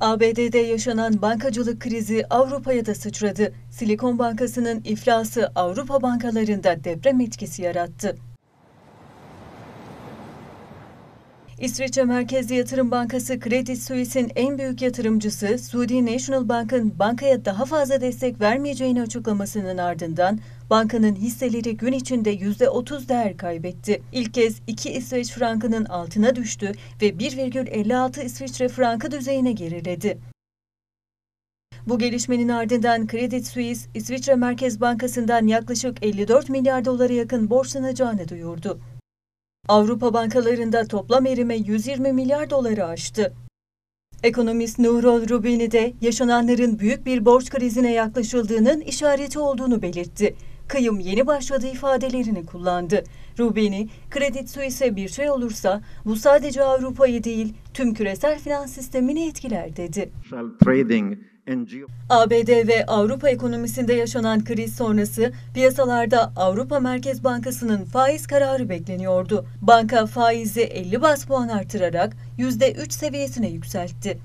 ABD'de yaşanan bankacılık krizi Avrupa'ya da sıçradı. Silikon Bankası'nın iflası Avrupa bankalarında deprem etkisi yarattı. İsviçre Merkezli Yatırım Bankası Credit Suisse'in en büyük yatırımcısı Suudi National Bank'ın bankaya daha fazla destek vermeyeceğini açıklamasının ardından bankanın hisseleri gün içinde %30 değer kaybetti. İlk kez 2 İsveç frankının altına düştü ve 1,56 İsviçre frankı düzeyine geriledi. Bu gelişmenin ardından Credit Suisse, İsviçre Merkez Bankası'ndan yaklaşık 54 milyar dolara yakın borçlanacağını duyurdu. Avrupa bankalarında toplam erime 120 milyar doları aştı. Ekonomist Nurol Rubini de yaşananların büyük bir borç krizine yaklaşıldığının işareti olduğunu belirtti. Kıyım yeni başladı ifadelerini kullandı. Rubini, Credit Suisse bir şey olursa bu sadece Avrupa'yı değil tüm küresel finans sistemini etkiler dedi. ABD ve Avrupa ekonomisinde yaşanan kriz sonrası piyasalarda Avrupa Merkez Bankası'nın faiz kararı bekleniyordu. Banka faizi 50 bas puan artırarak %3 seviyesine yükseltti.